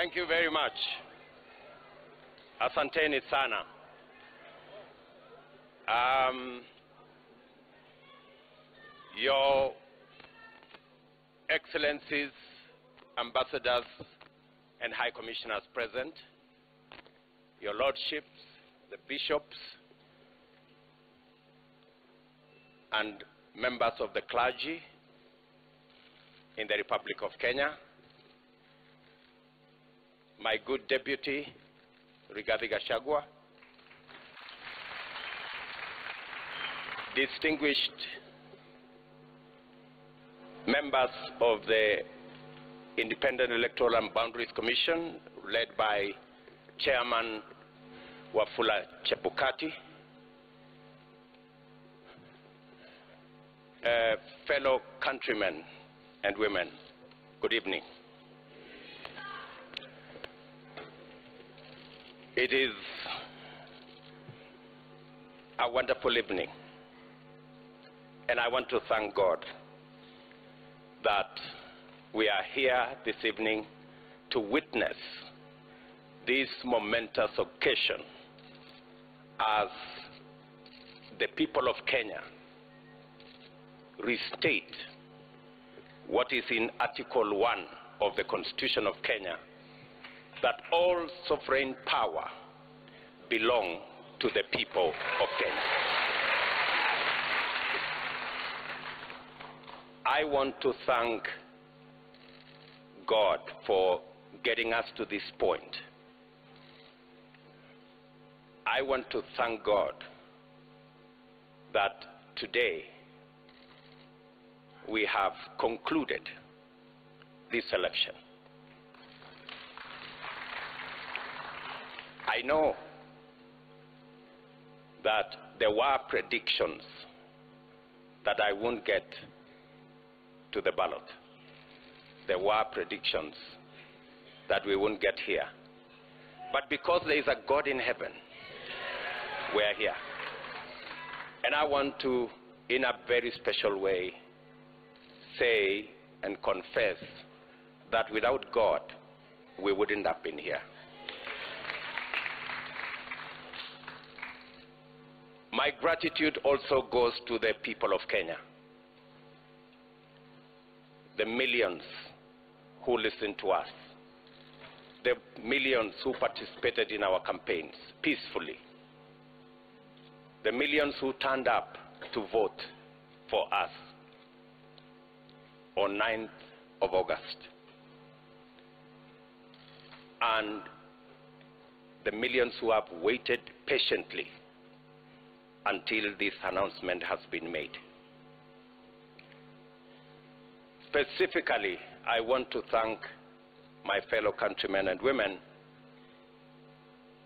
Thank you very much. Asanteni sana. Um, your Excellencies, Ambassadors, and High Commissioners present, your Lordships, the Bishops, and members of the clergy in the Republic of Kenya, my good deputy, Rigathi Gachagua, distinguished members of the Independent Electoral and Boundaries Commission, led by Chairman Wafula Chebukati, uh, fellow countrymen and women, good evening. It is a wonderful evening, and I want to thank God that we are here this evening to witness this momentous occasion as the people of Kenya restate what is in Article 1 of the Constitution of Kenya, that all sovereign power belong to the people of Kenya. I want to thank God for getting us to this point. I want to thank God that today we have concluded this election. I know that there were predictions that I won't get to the ballot. There were predictions that we won't get here. But because there is a God in heaven, we're here. And I want to, in a very special way, say and confess that without God, we wouldn't have been here. My gratitude also goes to the people of Kenya, the millions who listened to us, the millions who participated in our campaigns peacefully, the millions who turned up to vote for us on 9th of August, and the millions who have waited patiently until this announcement has been made. Specifically, I want to thank my fellow countrymen and women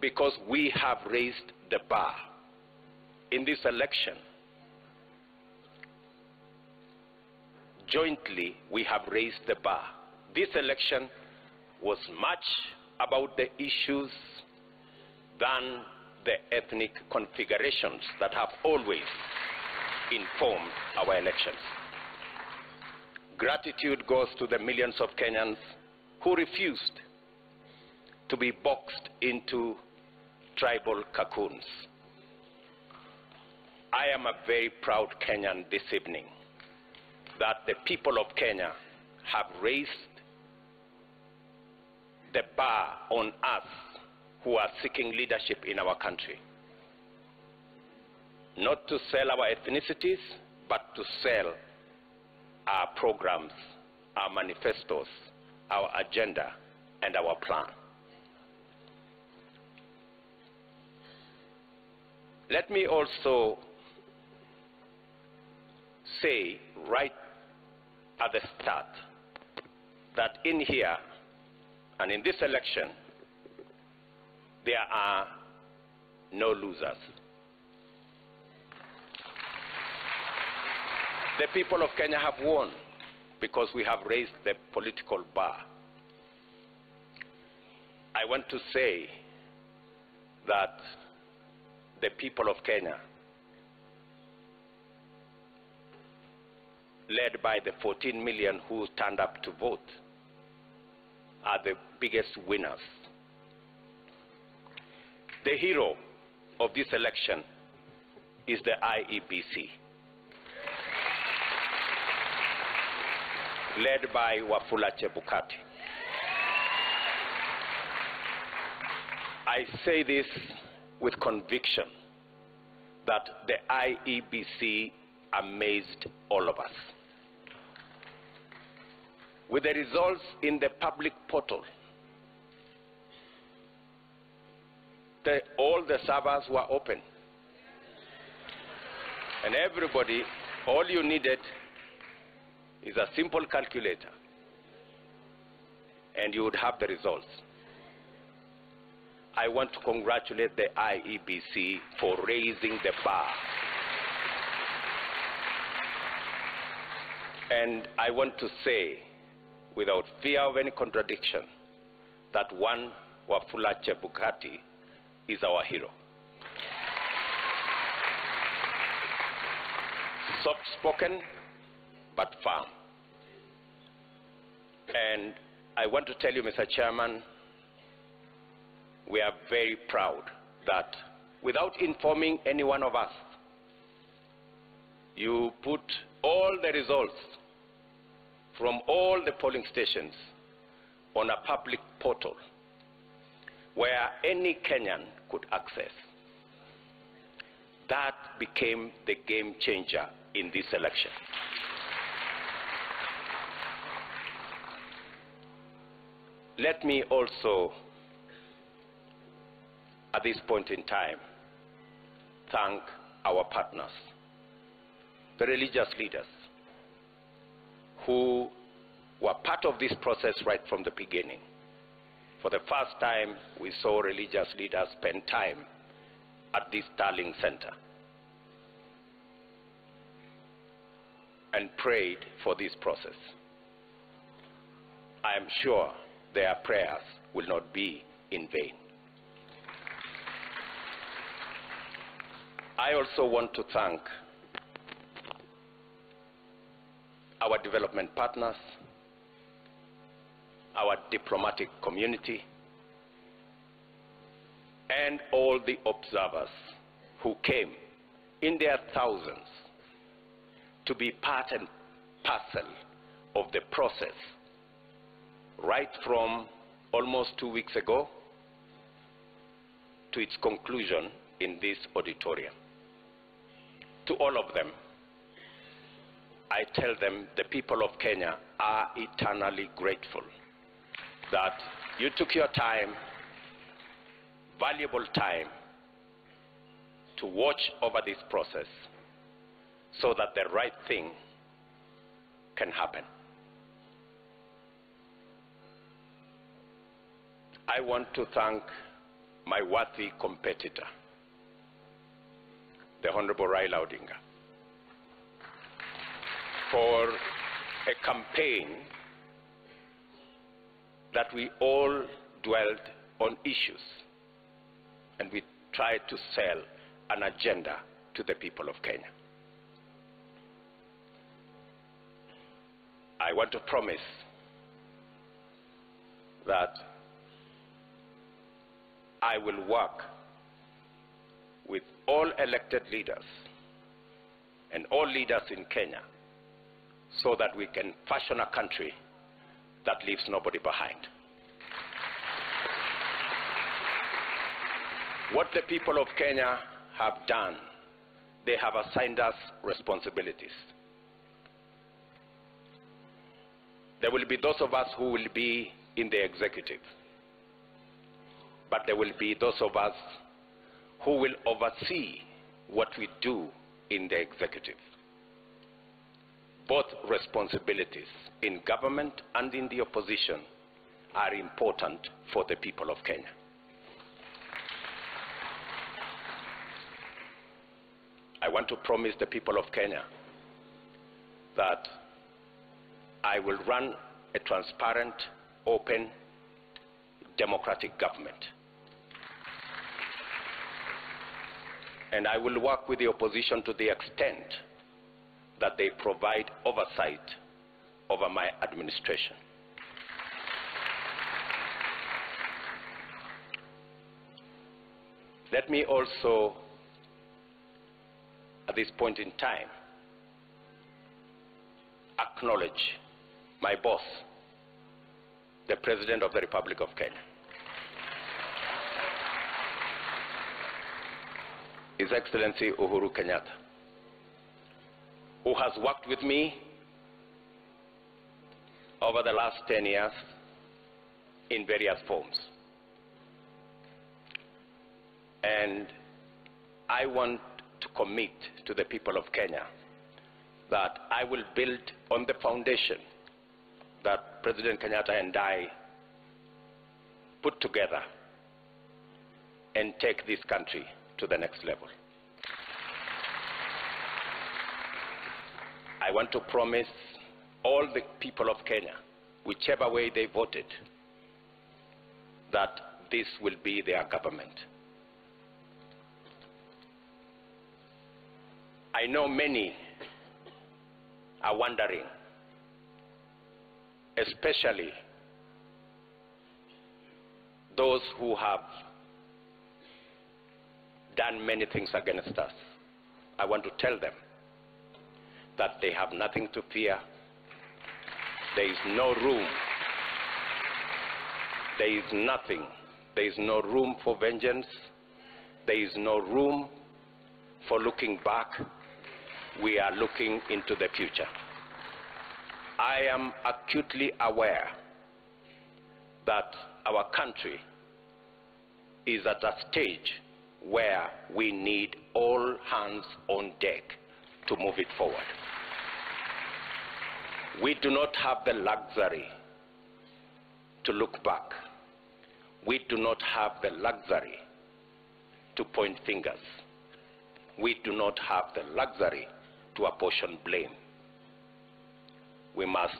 because we have raised the bar in this election. Jointly, we have raised the bar. This election was much about the issues than the ethnic configurations that have always informed our elections. Gratitude goes to the millions of Kenyans who refused to be boxed into tribal cocoons. I am a very proud Kenyan this evening that the people of Kenya have raised the bar on us who are seeking leadership in our country. Not to sell our ethnicities, but to sell our programs, our manifestos, our agenda, and our plan. Let me also say right at the start that in here and in this election, there are no losers. The people of Kenya have won because we have raised the political bar. I want to say that the people of Kenya, led by the 14 million who turned up to vote, are the biggest winners. The hero of this election is the IEBC, led by Wafula Chebukati. I say this with conviction that the IEBC amazed all of us. With the results in the public portal, all the servers were open. And everybody, all you needed is a simple calculator, and you would have the results. I want to congratulate the IEBC for raising the bar. And I want to say, without fear of any contradiction, that one Wafula Chebukati is our hero. Soft-spoken, but firm. And I want to tell you, Mr. Chairman, we are very proud that without informing any one of us, you put all the results from all the polling stations on a public portal where any Kenyan could access. That became the game changer in this election. Let me also, at this point in time, thank our partners, the religious leaders, who were part of this process right from the beginning. For the first time, we saw religious leaders spend time at this Darling Center and prayed for this process. I am sure their prayers will not be in vain. I also want to thank our development partners, our diplomatic community, and all the observers who came in their thousands to be part and parcel of the process right from almost two weeks ago to its conclusion in this auditorium. To all of them, I tell them the people of Kenya are eternally grateful that you took your time, valuable time, to watch over this process so that the right thing can happen. I want to thank my worthy competitor, the Honorable Raila Odinga, for a campaign that we all dwelt on issues and we tried to sell an agenda to the people of Kenya. I want to promise that I will work with all elected leaders and all leaders in Kenya so that we can fashion a country that leaves nobody behind. What the people of Kenya have done, they have assigned us responsibilities. There will be those of us who will be in the executive but there will be those of us who will oversee what we do in the executive. Both responsibilities in government and in the opposition are important for the people of Kenya. I want to promise the people of Kenya that I will run a transparent, open, democratic government. and I will work with the opposition to the extent that they provide oversight over my administration. Let me also, at this point in time, acknowledge my boss, the President of the Republic of Kenya. His Excellency Uhuru Kenyatta who has worked with me over the last 10 years in various forms. And I want to commit to the people of Kenya that I will build on the foundation that President Kenyatta and I put together and take this country to the next level. I want to promise all the people of Kenya, whichever way they voted, that this will be their government. I know many are wondering, especially those who have done many things against us. I want to tell them that they have nothing to fear. There is no room. There is nothing. There is no room for vengeance. There is no room for looking back. We are looking into the future. I am acutely aware that our country is at a stage where we need all hands on deck to move it forward. We do not have the luxury to look back. We do not have the luxury to point fingers. We do not have the luxury to apportion blame. We must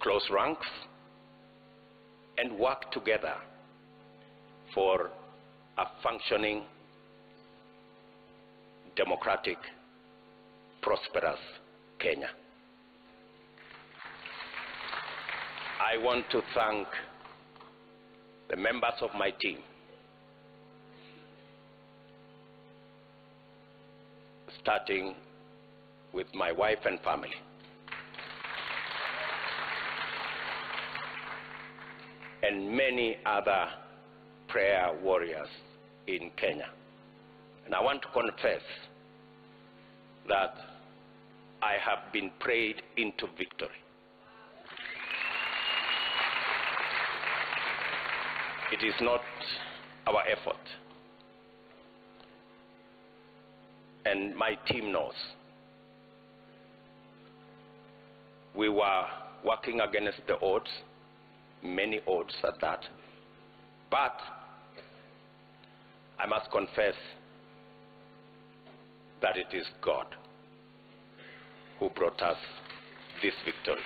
close ranks and work together for a functioning, democratic, prosperous Kenya. I want to thank the members of my team, starting with my wife and family. and many other prayer warriors in Kenya. And I want to confess that I have been prayed into victory. It is not our effort. And my team knows. We were working against the odds, many odds at that. But I must confess that it is God who brought us this victory.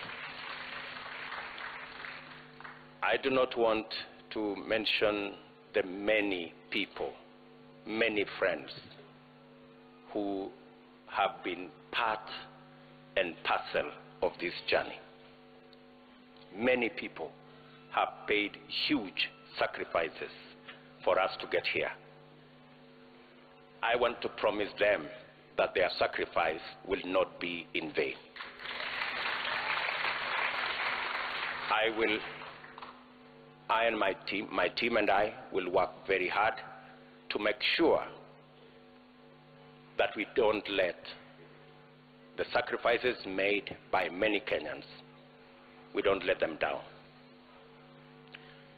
I do not want to mention the many people, many friends who have been part and parcel of this journey. Many people have paid huge sacrifices for us to get here. I want to promise them that their sacrifice will not be in vain. I will, I and my team, my team and I will work very hard to make sure that we don't let the sacrifices made by many Kenyans, we don't let them down.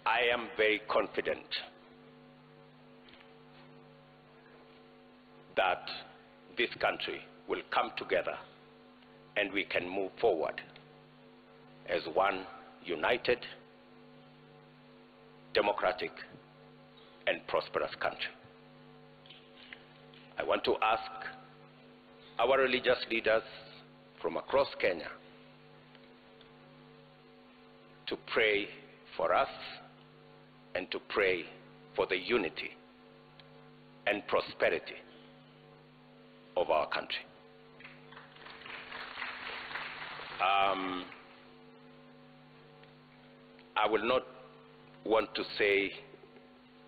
I am very confident that this country will come together and we can move forward as one united, democratic, and prosperous country. I want to ask our religious leaders from across Kenya to pray for us and to pray for the unity and prosperity of our country. Um, I will not want to say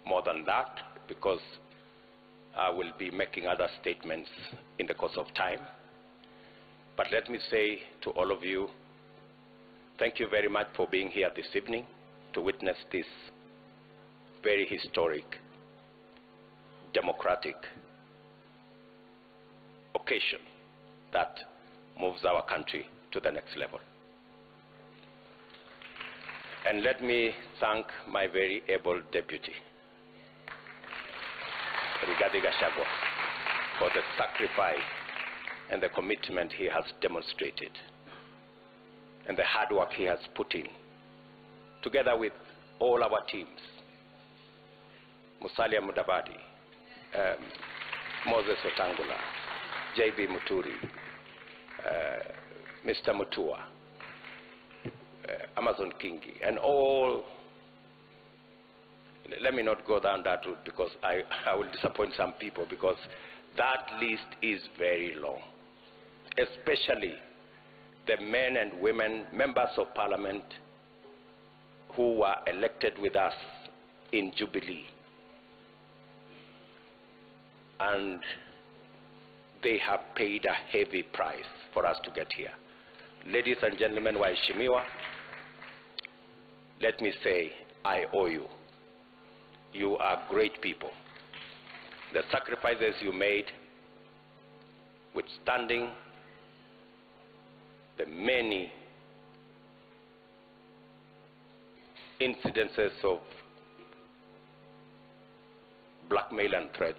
more than that. because I will be making other statements in the course of time. But let me say to all of you, thank you very much for being here this evening to witness this very historic, democratic occasion that moves our country to the next level. And let me thank my very able deputy, Rigathi Gachagua, for the sacrifice and the commitment he has demonstrated and the hard work he has put in, together with all our teams, Musalia Mudavadi, um, Moses Wetangula, J.B. Muturi, uh, Mr. Mutua, uh, Amason Kingi, and all. Let me not go down that route because I, I will disappoint some people because that list is very long, especially the men and women, members of parliament who were elected with us in Jubilee. And they have paid a heavy price for us to get here. Ladies and gentlemen, waheshimiwa, let me say, I owe you. You are great people. The sacrifices you made, withstanding the many incidences of blackmail and threats,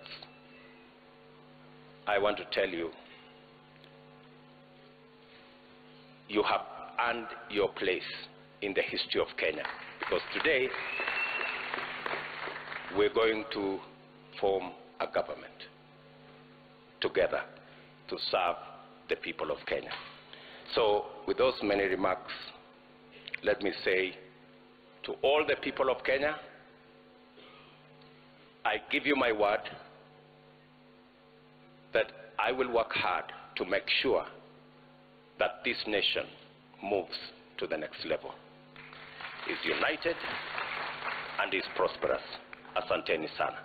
I want to tell you, you have earned your place in the history of Kenya. Because today, we're going to form a government together to serve the people of Kenya. So with those many remarks, let me say to all the people of Kenya, I give you my word that I will work hard to make sure that this nation moves to the next level, is united and is prosperous. Asanteni sana.